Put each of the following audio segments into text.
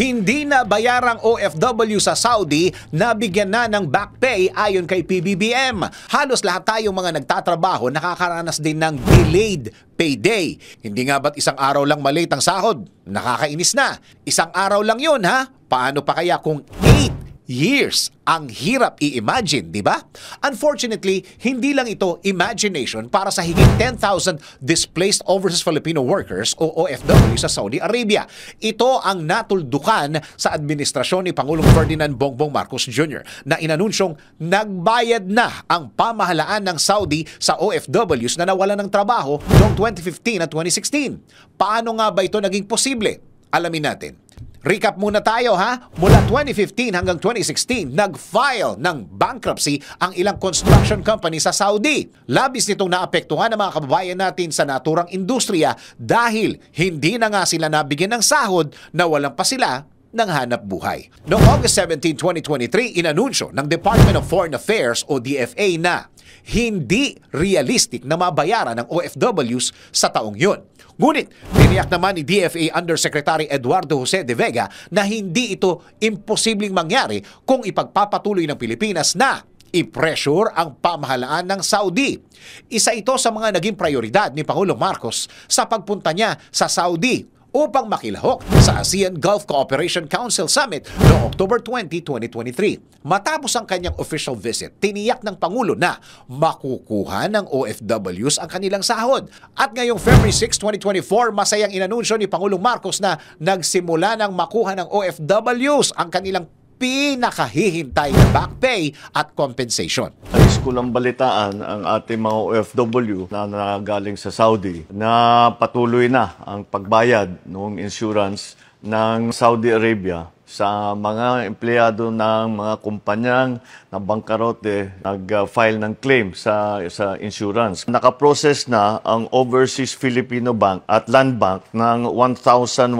Hindi na bayarang OFW sa Saudi na bigyan na ng back pay ayon kay PBBM. Halos lahat tayong mga nagtatrabaho nakakaranas din ng delayed payday. Hindi nga ba't isang araw lang malate ang sahod? Nakakainis na. Isang araw lang yun ha? Paano pa kaya kung 8 years. Ang hirap i-imagine, di ba? Unfortunately, hindi lang ito imagination para sa higit 10,000 displaced overseas Filipino workers o OFW sa Saudi Arabia. Ito ang natuldukan sa administrasyon ni Pangulong Ferdinand Bongbong Marcos Jr. na inanunsyong nagbayad na ang pamahalaan ng Saudi sa OFWs na nawalan ng trabaho noong 2015 at 2016. Paano nga ba ito naging posible? Alamin natin. Recap muna tayo ha. Mula 2015 hanggang 2016, nag-file ng bankruptcy ang ilang construction company sa Saudi. Labis nitong naapektuhan ng mga kababayan natin sa naturang industriya dahil hindi na nga sila nabigyan ng sahod na walang pa sila ng hanap buhay. Noong August 17, 2023, inanunsyo ng Department of Foreign Affairs o DFA na hindi realistic na mabayaran ng OFWs sa taong yun. Ngunit, tiniyak naman ni DFA Undersecretary Eduardo Jose de Vega na hindi ito imposibleng mangyari kung ipagpapatuloy ng Pilipinas na i-pressure ang pamahalaan ng Saudi. Isa ito sa mga naging prioridad ni Pangulong Marcos sa pagpunta niya sa Saudi upang makilahok sa ASEAN Gulf Cooperation Council Summit noong October 20, 2023. Matapos ang kanyang official visit, tiniyak ng Pangulo na makukuha ng OFWs ang kanilang sahod. At ngayong February 6, 2024, masayang inanunsyo ni Pangulong Marcos na nagsimula ng makuha ng OFWs ang kanilang pinakahihintay na back pay at compensation. Nais ko lang balitaan ang ating mga OFW na nagaling sa Saudi na patuloy na ang pagbayad ng insurance ng Saudi Arabia sa mga empleyado ng mga kumpanyang na bangkarote nag-file ng claim sa sa insurance. Nakaprocess na ang Overseas Filipino Bank at Land Bank ng 1,104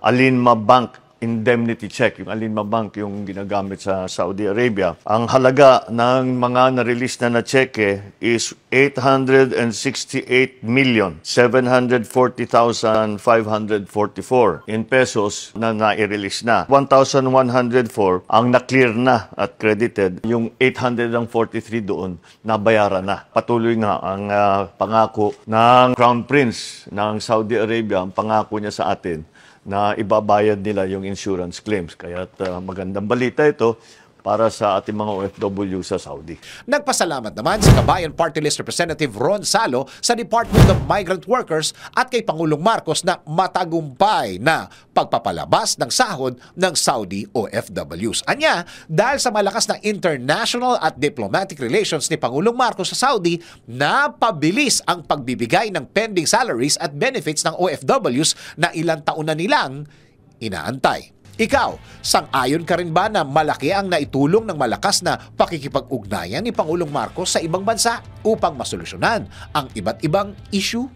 Alinma Bank indemnity check, yung Alinma Bank yung ginagamit sa Saudi Arabia. Ang halaga ng mga na-release na na cheque is 868 million 740,544 in pesos na na-release na. 1,104 ang na-clear na at credited. Yung 843 doon nabayaran na. Patuloy nga ang ah, pangako ng Crown Prince ng Saudi Arabia, ang pangako niya sa atin na ibabayad nila yung insurance claims. Kaya uh, magandang balita ito para sa ating mga OFW sa Saudi. Nagpasalamat naman si Kabayan Party List Representative Ron Salo sa Department of Migrant Workers at kay Pangulong Marcos na matagumpay na pagpapalabas ng sahod ng Saudi OFWs. Anya, dahil sa malakas na international at diplomatic relations ni Pangulong Marcos sa Saudi, napabilis ang pagbibigay ng pending salaries at benefits ng OFWs na ilang taon na nilang inaantay. Ikaw, sang-ayon ka rin ba na malaki ang naitulong ng malakas na pakikipag-ugnayan ni Pangulong Marcos sa ibang bansa upang masolusyonan ang iba't ibang issue?